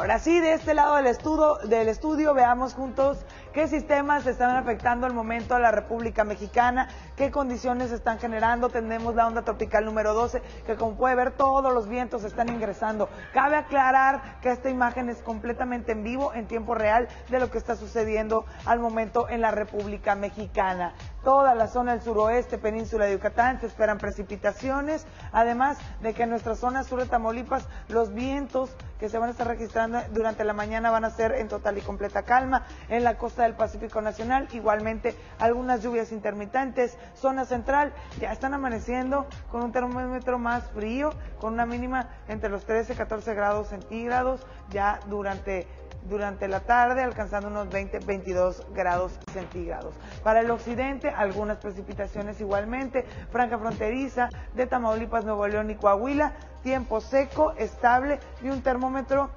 Ahora sí, de este lado del estudio, del estudio veamos juntos qué sistemas están afectando al momento a la República Mexicana, qué condiciones están generando. Tenemos la onda tropical número 12, que como puede ver todos los vientos están ingresando. Cabe aclarar que esta imagen es completamente en vivo, en tiempo real, de lo que está sucediendo al momento en la República Mexicana. Toda la zona del suroeste, península de Yucatán, se esperan precipitaciones, además de que en nuestra zona sur de Tamaulipas los vientos que se van a estar registrando durante la mañana van a ser en total y completa calma. En la costa del Pacífico Nacional, igualmente algunas lluvias intermitentes. Zona central, ya están amaneciendo con un termómetro más frío, con una mínima entre los 13 y 14 grados centígrados, ya durante durante la tarde, alcanzando unos 20-22 grados centígrados. Para el occidente, algunas precipitaciones igualmente, franja fronteriza de Tamaulipas, Nuevo León y Coahuila, tiempo seco, estable y un termómetro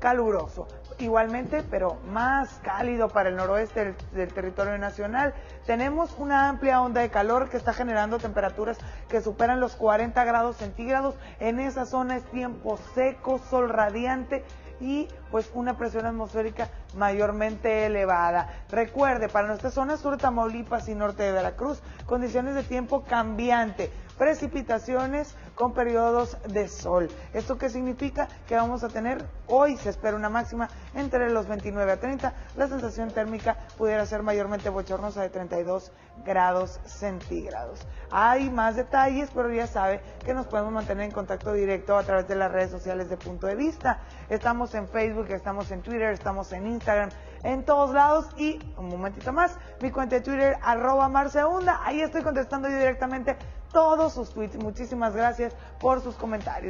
caluroso igualmente, pero más cálido para el noroeste del, territorio nacional. Tenemos una amplia onda de calor que está generando temperaturas que superan los 40 grados centígrados. En esa zona es tiempo seco, sol radiante y pues una presión atmosférica mayormente elevada. Recuerde, para nuestra zona sur Tamaulipas y norte de Veracruz, condiciones de tiempo cambiante precipitaciones con periodos de sol. ¿Esto qué significa? Que vamos a tener, hoy se espera una máxima entre los 29 a 30, la sensación térmica pudiera ser mayormente bochornosa de 32 grados centígrados. Hay más detalles, pero ya sabe que nos podemos mantener en contacto directo a través de las redes sociales de punto de vista. Estamos en Facebook, estamos en Twitter, estamos en Instagram, en todos lados y un momentito más, mi cuenta de Twitter, arroba Marceunda, ahí estoy contestando yo directamente todos sus tweets. Muchísimas gracias por sus comentarios.